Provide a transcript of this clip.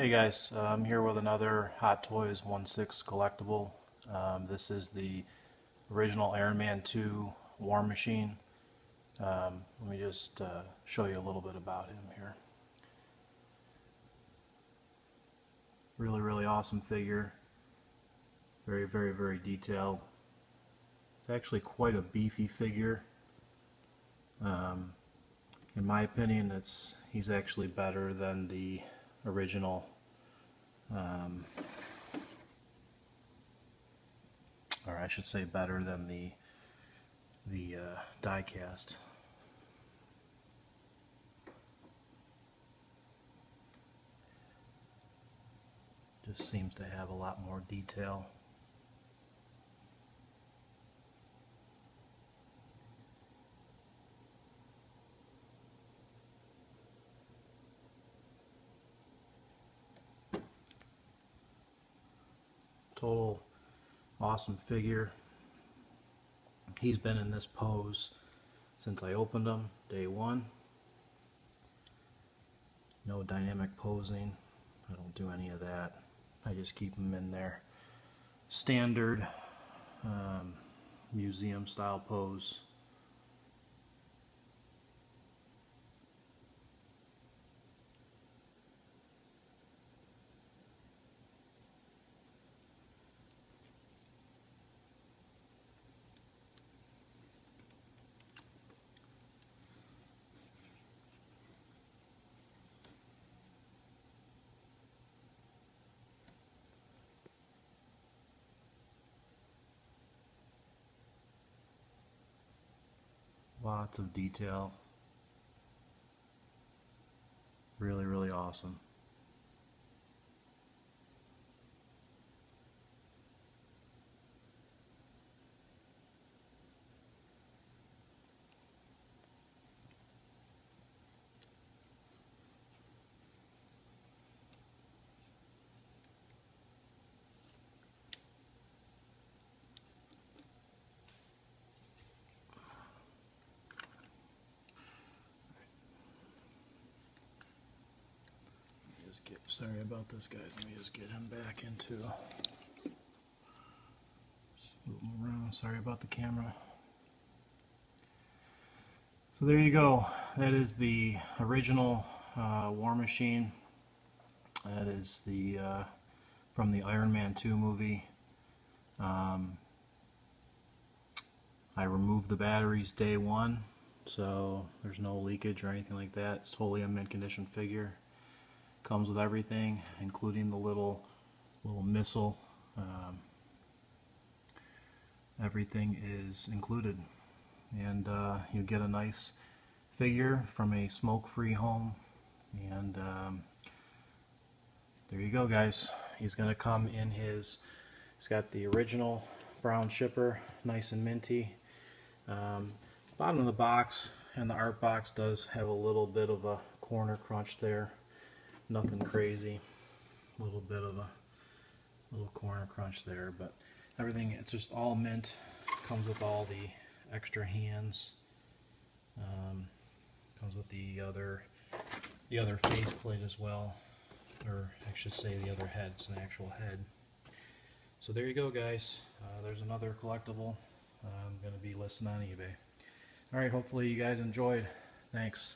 Hey guys, uh, I'm here with another Hot Toys 1/6 collectible. Um, this is the original Iron Man 2 War Machine. Um, let me just uh, show you a little bit about him here. Really, really awesome figure. Very, very, very detailed. It's actually quite a beefy figure. Um, in my opinion, it's he's actually better than the original um, or I should say better than the the uh, die cast just seems to have a lot more detail total awesome figure. He's been in this pose since I opened him, day one. No dynamic posing. I don't do any of that. I just keep him in there. Standard um, museum style pose. Lots of detail. Really, really awesome. Just get sorry about this guys. Let me just get him back into move around. Sorry about the camera. So there you go. That is the original uh, War Machine. That is the uh, from the Iron Man 2 movie. Um, I removed the batteries day one so there's no leakage or anything like that. It's totally a mint condition figure comes with everything including the little little missile. Um, everything is included. And uh, you get a nice figure from a smoke-free home. And um, there you go guys. He's gonna come in his he's got the original brown shipper nice and minty. Um, bottom of the box and the art box does have a little bit of a corner crunch there nothing crazy. A little bit of a little corner crunch there, but everything, it's just all mint. Comes with all the extra hands. Um, comes with the other the other face plate as well, or I should say the other head. It's an actual head. So there you go, guys. Uh, there's another collectible. I'm going to be listing on eBay. All right, hopefully you guys enjoyed. Thanks.